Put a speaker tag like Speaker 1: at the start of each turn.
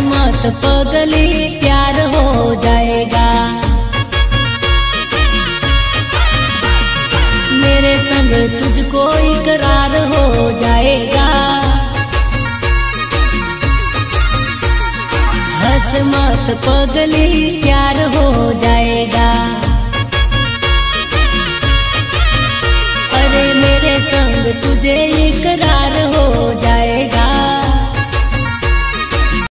Speaker 1: मत पगली प्यार हो जाएगा। मेरे संग तुझको इकरार हो जाएगा। हंस मत पगली प्यार